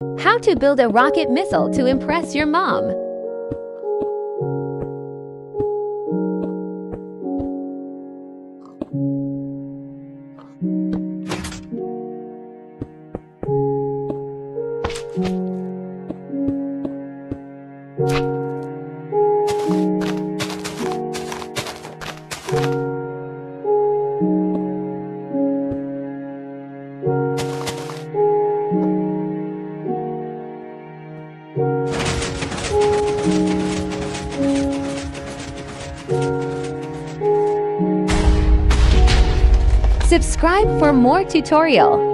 How to build a rocket missile to impress your mom. Subscribe for more tutorial.